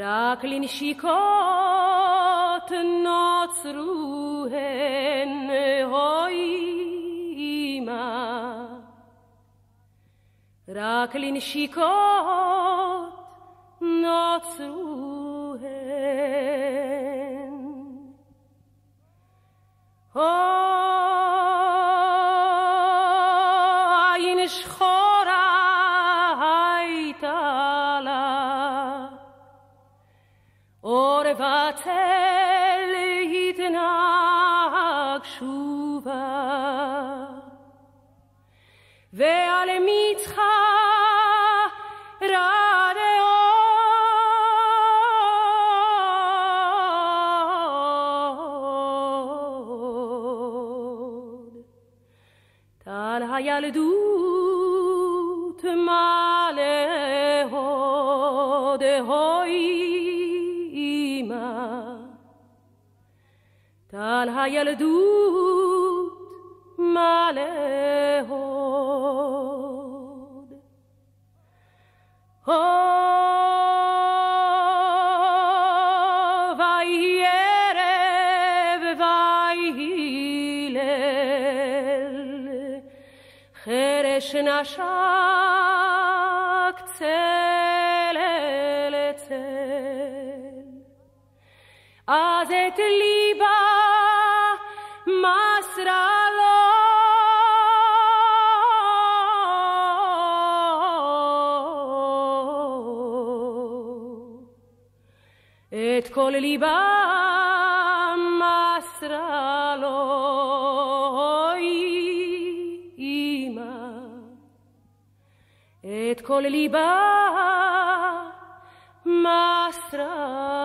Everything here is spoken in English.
Raklin shikot not ruhen hoima Raklin shikot not ruhen Oh, ein shchora haita Orvatel itenag shuva. Ve'al mitcha radeod Tal hayaldut malehod טל הילדות מלא הוד. ויהי ערב ויהי ליל, חרש נשק צל אל צל. אז את ליבה. את כל ליבה מסרה לו, אמא. את כל ליבה מסרה